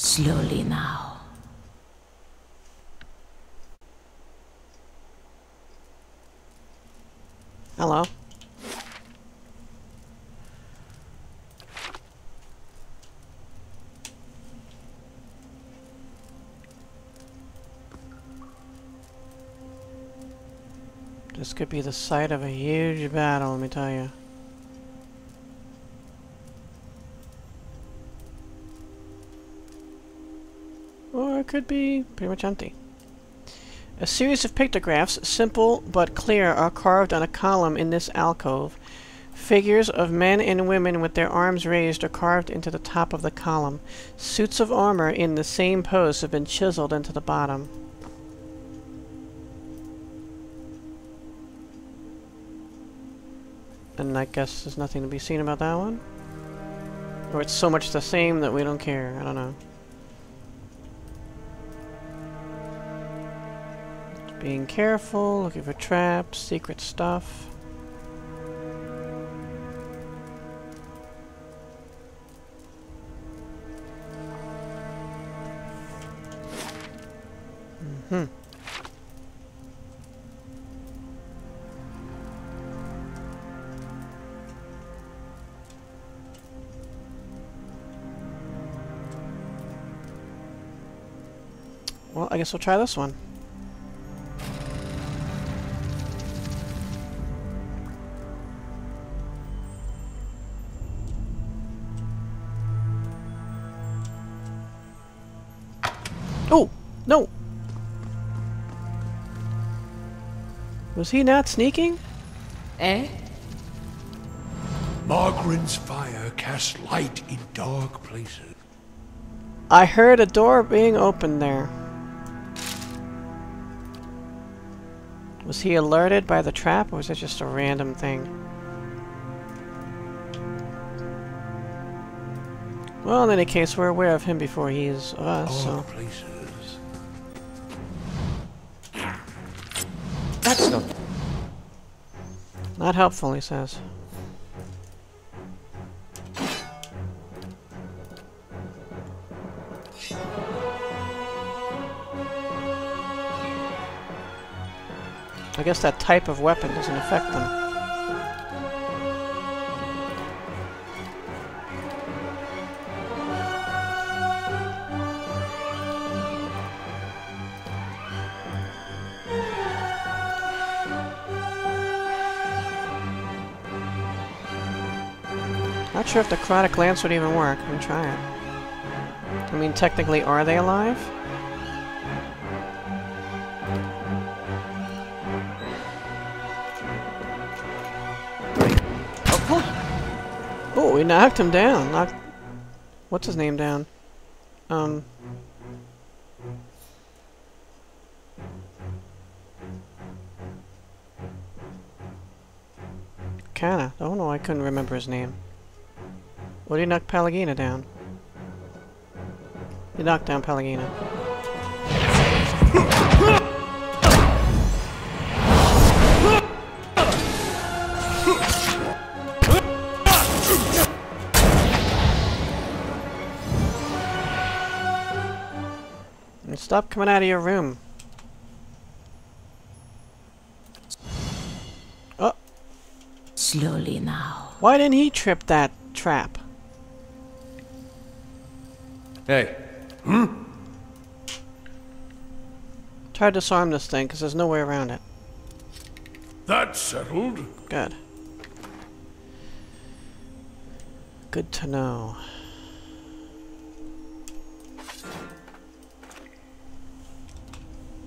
Slowly now. Hello. This could be the site of a huge battle, let me tell you. Could be pretty much empty. A series of pictographs, simple but clear, are carved on a column in this alcove. Figures of men and women with their arms raised are carved into the top of the column. Suits of armor in the same pose have been chiseled into the bottom. And I guess there's nothing to be seen about that one? Or it's so much the same that we don't care, I don't know. Being careful, looking for traps, secret stuff. Mm hmm Well, I guess we'll try this one. Oh! No! Was he not sneaking? Eh? Magran's fire casts light in dark places. I heard a door being opened there. Was he alerted by the trap, or was it just a random thing? Well, in any case, we're aware of him before he's of us, so... places. Not helpful, he says. I guess that type of weapon doesn't affect them. I'm not sure if the Chrotic Lance would even work. I'm try it. I mean, technically, are they alive? Oh, we knocked him down. Knocked... What's his name down? Um... Kinda. Oh no, I couldn't remember his name. What do you knock Pallegina down? You knock down Pallegina. And stop coming out of your room. Oh, Slowly now. why didn't he trip that trap? Hey, Hmm? Try to disarm this thing, because there's no way around it. That's settled. Good. Good to know.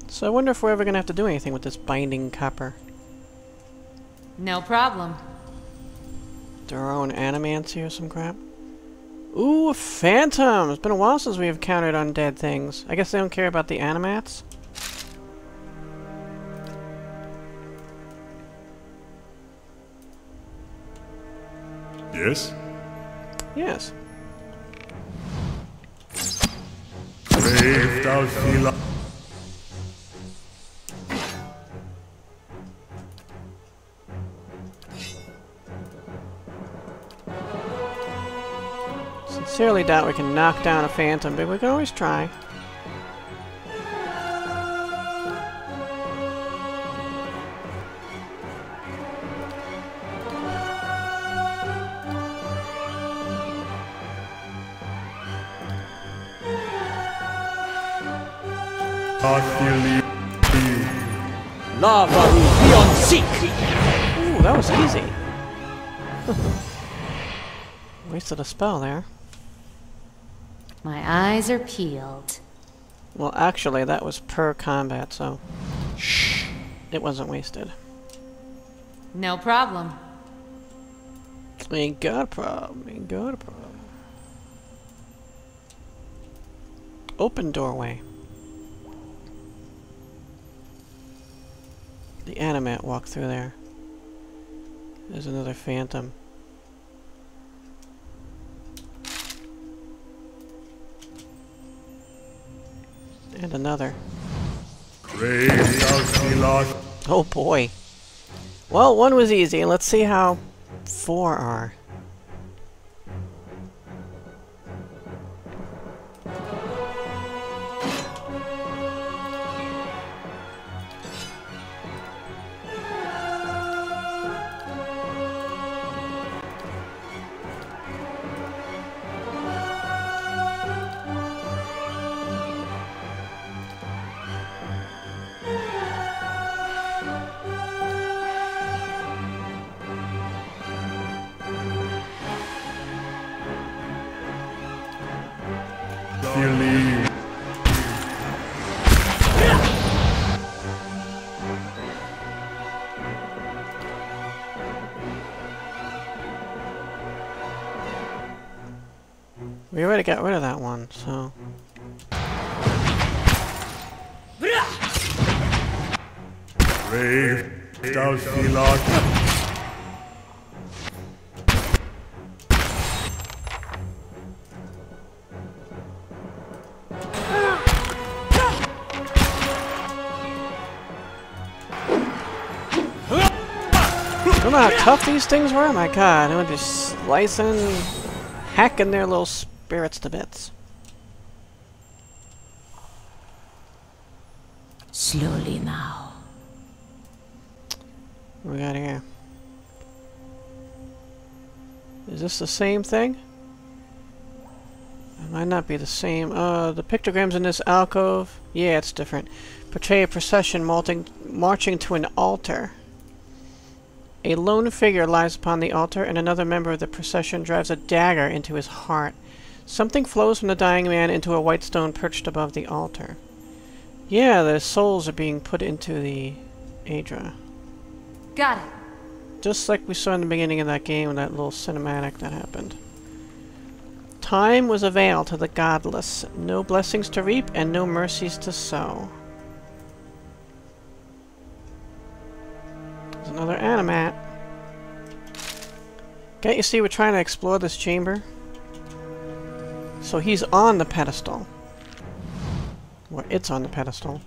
So I wonder if we're ever going to have to do anything with this binding copper. No problem. Do our own animancy or some crap? Ooh, a phantom! It's been a while since we have countered undead things. I guess they don't care about the animats? Yes? Yes. Brave thou Sincerely doubt we can knock down a phantom, but we can always try. Lava beyond seek. Ooh, that was easy. Wasted a spell there. My eyes are peeled. Well, actually, that was per combat, so... Shh. It wasn't wasted. No problem. Ain't got a problem. Ain't got a problem. Open doorway. The animat walked through there. There's another phantom. And another. Oh boy. Well, one was easy. and Let's see how four are. We already got rid of that one, so... Brave, thou Sealot. Remember how tough these things were? Oh my god, they would be slicing, hacking their little spirits to bits. Slowly now. What we got here? Is this the same thing? It might not be the same. Uh, the pictograms in this alcove? Yeah, it's different. Portray a procession marching, marching to an altar. A lone figure lies upon the altar, and another member of the procession drives a dagger into his heart. Something flows from the dying man into a white stone perched above the altar. Yeah, the souls are being put into the Adra. Got it. Just like we saw in the beginning of that game, that little cinematic that happened. Time was a veil to the godless, no blessings to reap and no mercies to sow. There's another animat. Can't you see we're trying to explore this chamber? So he's on the pedestal. Well, it's on the pedestal.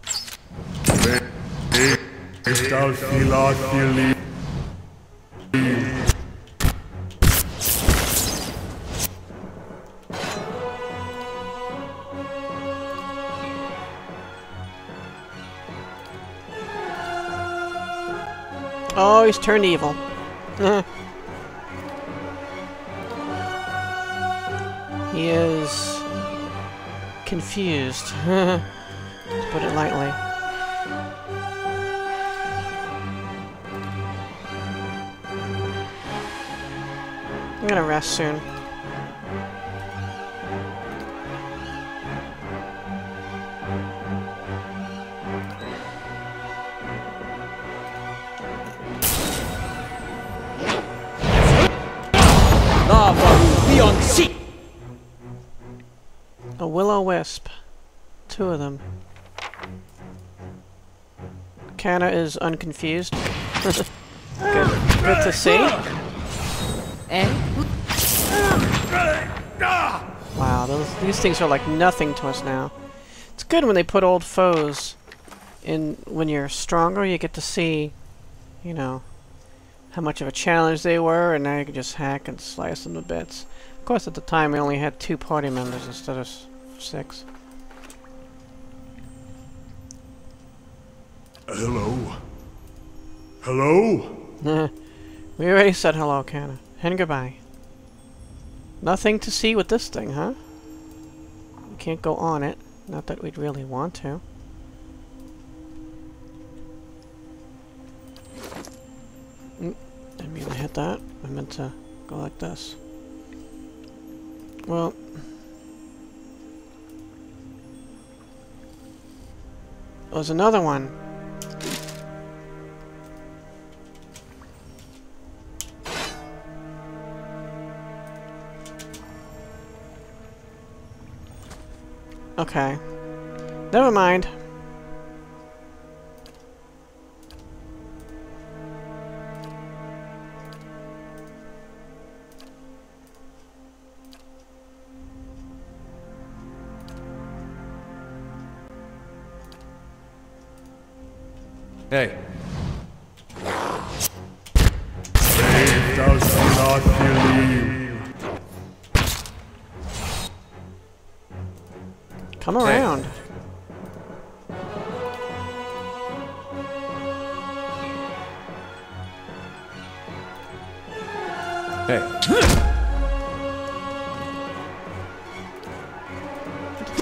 Oh, he's turned evil. he is confused. to put it lightly. I'm gonna rest soon. Is unconfused. good. good to see. Eh? Wow, those, these things are like nothing to us now. It's good when they put old foes in when you're stronger, you get to see, you know, how much of a challenge they were, and now you can just hack and slice them to bits. Of course, at the time, we only had two party members instead of six. Hello? Hello? We already said hello, Kana. And goodbye. Nothing to see with this thing, huh? We can't go on it. Not that we'd really want to. Mm, Didn't mean to hit that. I meant to go like this. Well... There's another one. Okay. Never mind.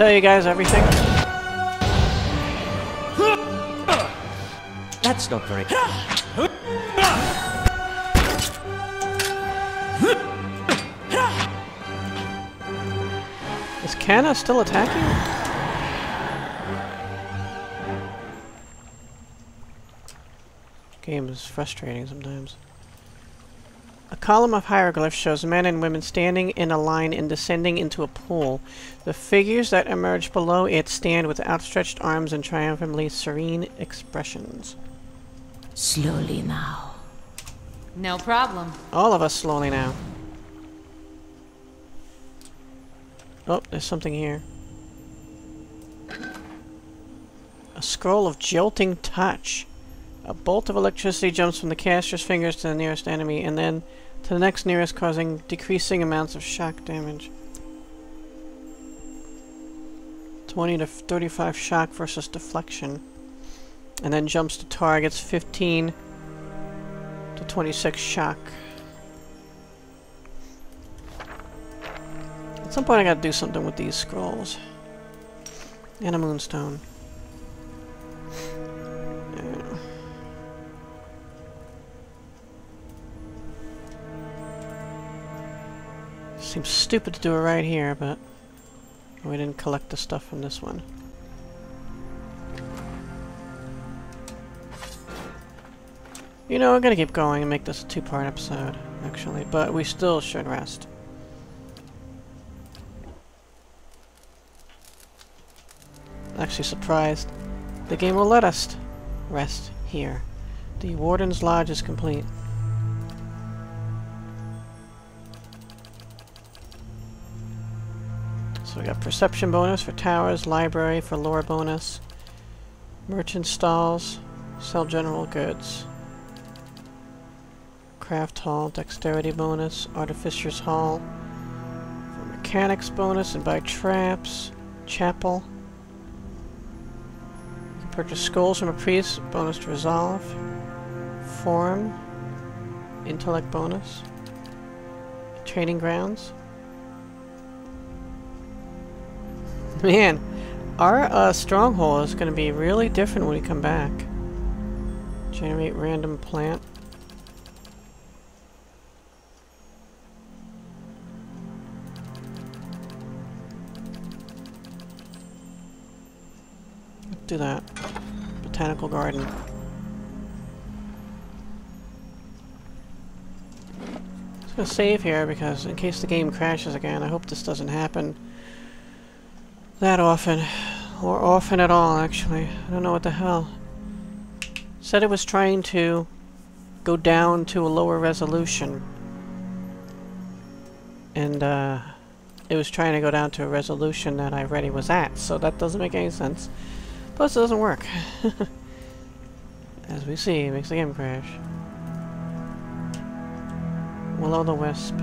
Tell you guys everything. That's not very... Is Kana still attacking? Game is frustrating sometimes. A column of hieroglyphs shows men and women standing in a line and descending into a pool. The figures that emerge below it stand with outstretched arms and triumphantly serene expressions. Slowly now. No problem. All of us slowly now. Oh, there's something here. A scroll of jolting touch. A bolt of electricity jumps from the caster's fingers to the nearest enemy, and then to the next nearest, causing decreasing amounts of shock damage. 20 to 35 shock versus deflection. And then jumps to targets 15 to 26 shock. At some point I gotta do something with these scrolls. And a moonstone. Seems stupid to do it right here, but we didn't collect the stuff from this one. You know, we're gonna keep going and make this a two-part episode, actually, but we still should rest. Actually surprised. The game will let us rest here. The Warden's Lodge is complete. So we got perception bonus for towers, library for lore bonus, merchant stalls, sell general goods, craft hall, dexterity bonus, artificer's hall, for mechanics bonus and buy traps, chapel. Purchase skulls from a priest, bonus to resolve, forum, intellect bonus, training grounds. Man, our uh, stronghold is going to be really different when we come back. Generate random plant. Do that. Botanical garden. Just gonna save here because in case the game crashes again, I hope this doesn't happen that often. Or often at all, actually. I don't know what the hell. Said it was trying to go down to a lower resolution. And, uh, it was trying to go down to a resolution that I already was at, so that doesn't make any sense. Plus, it doesn't work. As we see, it makes the game crash. Will o' the Wisp.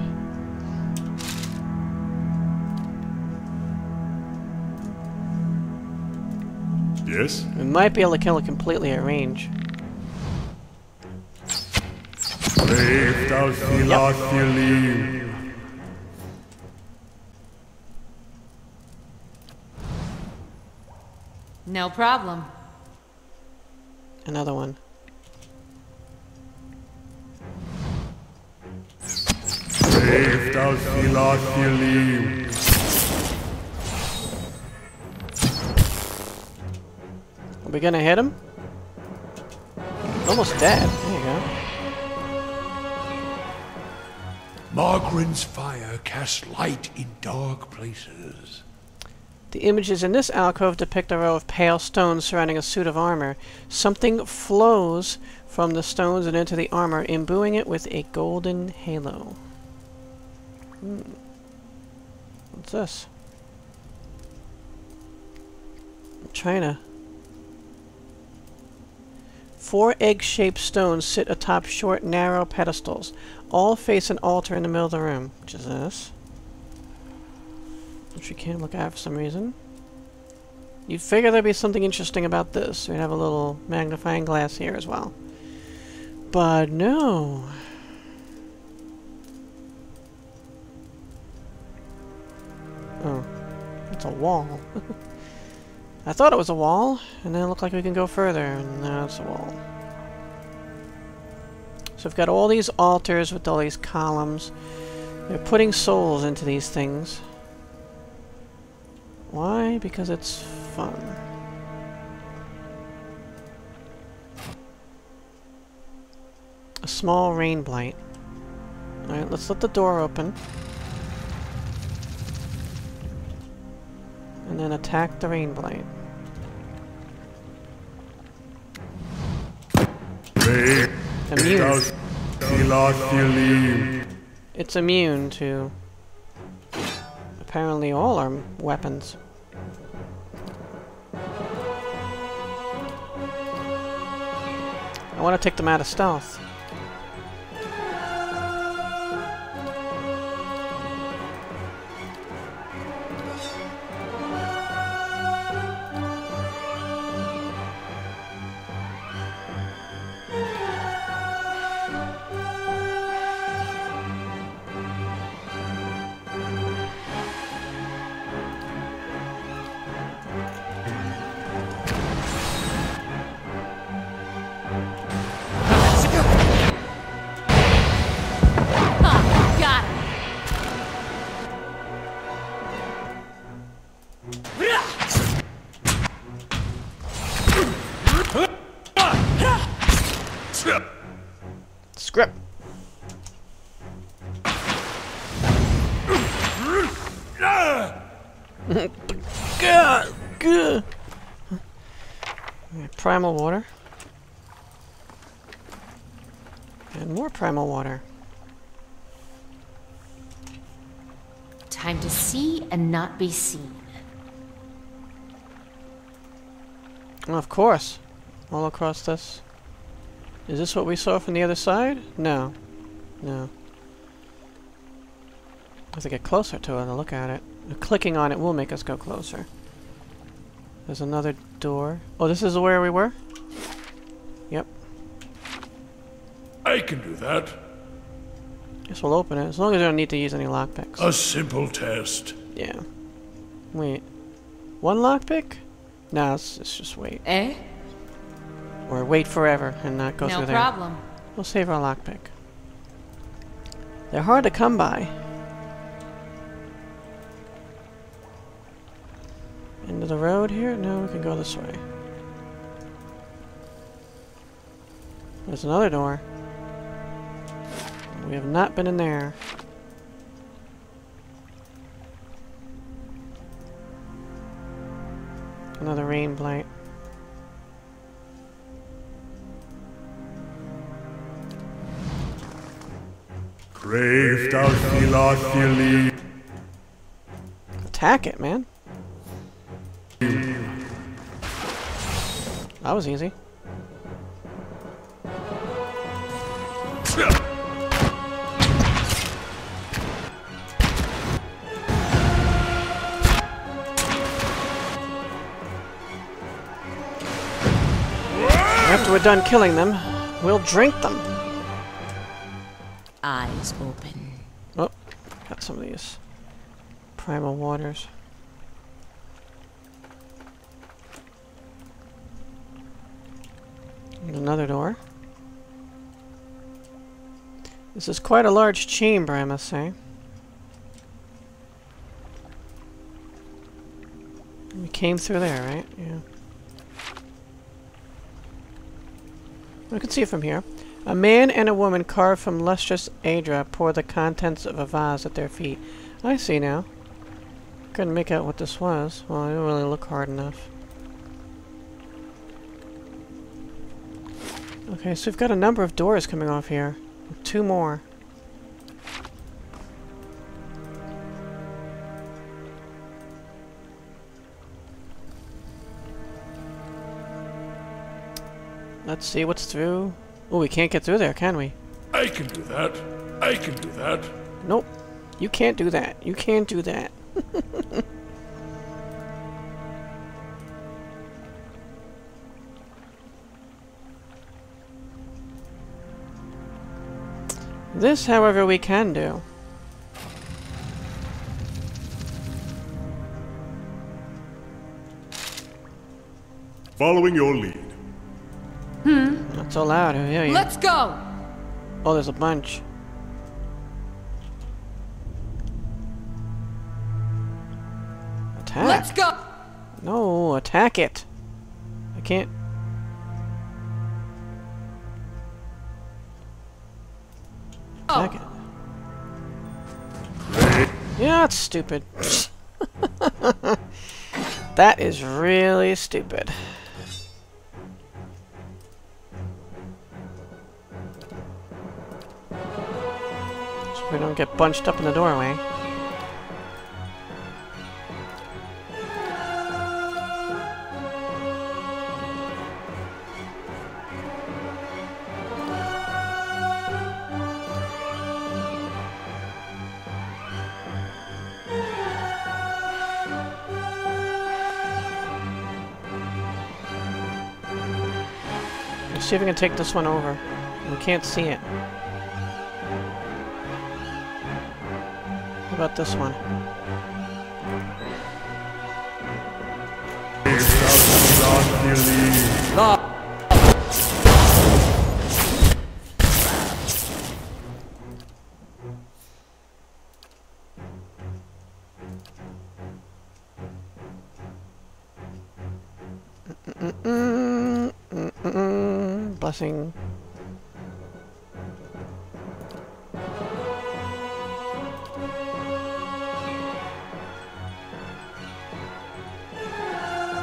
Yes? We might be able to kill it completely at range. Brave thou Philophili. No problem. Another one. Brave thou Philophili. Are we gonna hit him? Almost dead. There you go. Magran's fire casts light in dark places. The images in this alcove depict a row of pale stones surrounding a suit of armor. Something flows from the stones and into the armor, imbuing it with a golden halo. Hmm. What's this? China. Four egg-shaped stones sit atop short, narrow pedestals. All face an altar in the middle of the room. Which is this? Which we can't look at for some reason. You'd figure there'd be something interesting about this. We'd have a little magnifying glass here as well. But no. Oh. It's a wall. I thought it was a wall, and then it looked like we can go further, and it's a wall. So we've got all these altars with all these columns. They're putting souls into these things. Why? Because it's fun. A small rain blight. Alright, let's let the door open. And then attack the rain blight. Immune. It's immune to apparently all our weapons. I want to take them out of stealth. Primal water. And more primal water. Time to see and not be seen. Of course. All across this. Is this what we saw from the other side? No. No. As I get closer to it and look at it. Clicking on it will make us go closer. There's another door. Oh, this is where we were? Yep. I can do that. Guess we'll open it, as long as we don't need to use any lockpicks. A simple test. Yeah. Wait. One lockpick? No, let's, let's just wait. Eh? Or wait forever and not go no through there. No problem. We'll save our lockpick. They're hard to come by. The road here? No, we can go this way. There's another door. We have not been in there. Another rain blight. Brave thou. Attack it, man. That was easy. after we're done killing them, we'll drink them. Eyes open. Oh, got some of these primal waters. Door. This is quite a large chamber, I must say. We came through there, right? Yeah. We can see it from here. A man and a woman carved from lustrous Adra pour the contents of a vase at their feet. I see now. Couldn't make out what this was. Well, I didn't really look hard enough. Okay, so we've got a number of doors coming off here. Two more. Let's see what's through. Oh, we can't get through there, can we? I can do that. I can do that. Nope. You can't do that. You can't do that. this, however, we can do. Following your lead. Hmm. Not so loud, I hear you. Let's go! Oh, there's a bunch. Attack. Let's go! No, attack it. I can't. Oh. It. Yeah, that's stupid. that is really stupid. So we don't get bunched up in the doorway. See if we can take this one over. We can't see it. How about this one?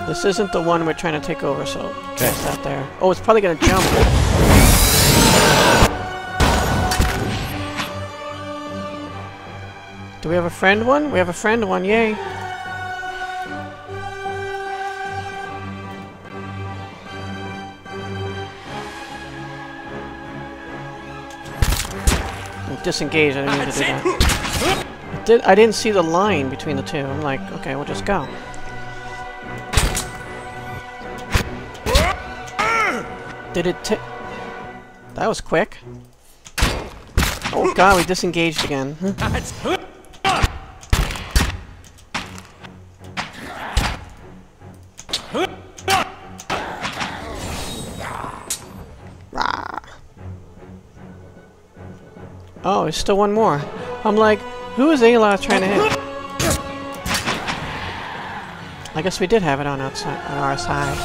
This isn't the one we're trying to take over, so cast that there. Oh, it's probably gonna jump. Do we have a friend one? We have a friend one, yay! Disengaged, I didn't mean to do that. I, did, I didn't see the line between the two. I'm like, okay, we'll just go. Did it t- That was quick. Oh god, we disengaged again. Oh, there's still one more. I'm like, who is Ayla trying to hit? I guess we did have it on outside on our side.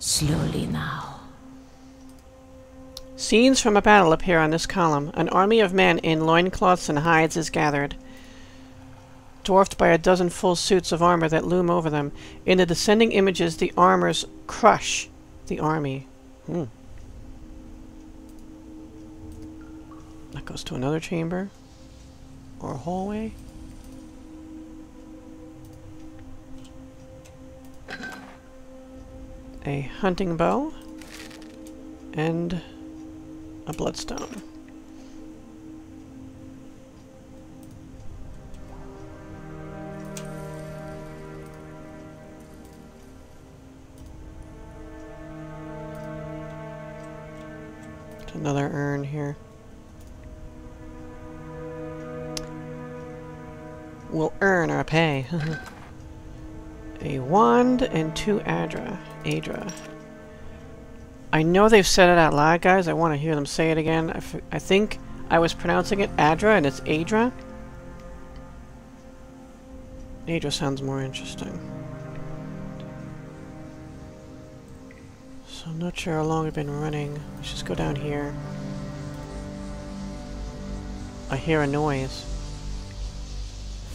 Slowly now. Scenes from a battle appear on this column. An army of men in loincloths and hides is gathered, dwarfed by a dozen full suits of armor that loom over them. In the descending images, the armors crush the army. Hmm. That goes to another chamber. Or a hallway. A hunting bow. And a bloodstone. Another urn here. We'll earn our pay. a wand and two Adra. Adra. I know they've said it out loud, guys. I want to hear them say it again. I, think I was pronouncing it Adra, and it's Adra. Adra sounds more interesting. Not sure how long I've been running. Let's just go down here. I hear a noise.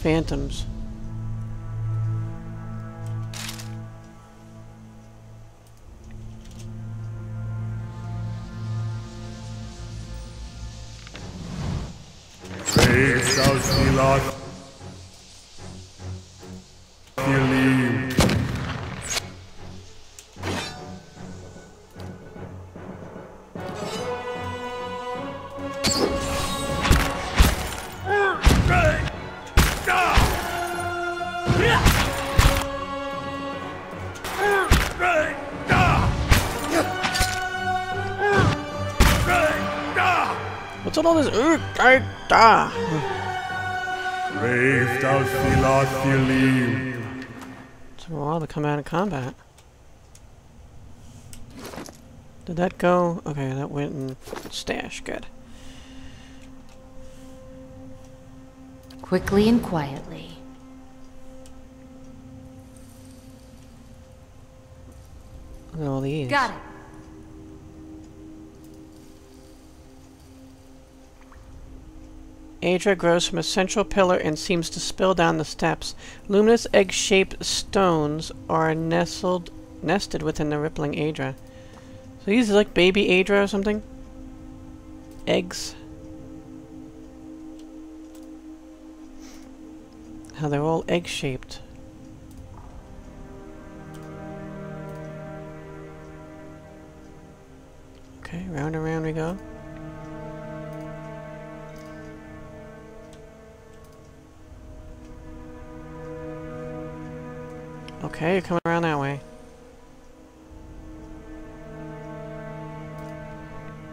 Phantoms. Brave thou. Believe. Combat. Did that go? Okay, that went in stash. Good. Quickly and quietly. Look at all these. Got it. Adra grows from a central pillar and seems to spill down the steps. Luminous egg-shaped stones are nestled, nested within the rippling Adra. So these are like baby Adra or something? Eggs. How they're all egg-shaped. Okay, round and round we go. Okay, you're coming around that way.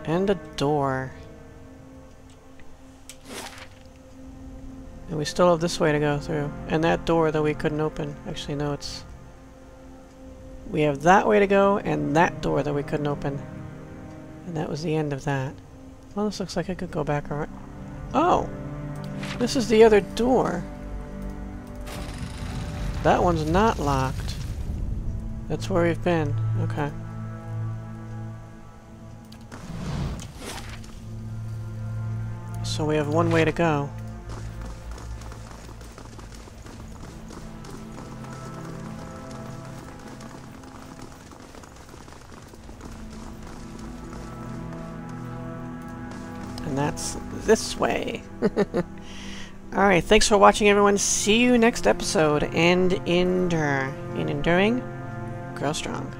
And a door. And we still have this way to go through. And that door that we couldn't open. Actually, no, it's... We have that way to go, and that door that we couldn't open. And that was the end of that. Well, this looks like I could go back around. Oh! This is the other door. That one's not locked. That's where we've been. Okay. So we have one way to go. And that's this way. Alright, thanks for watching everyone. See you next episode. And endure. In enduring, grow strong.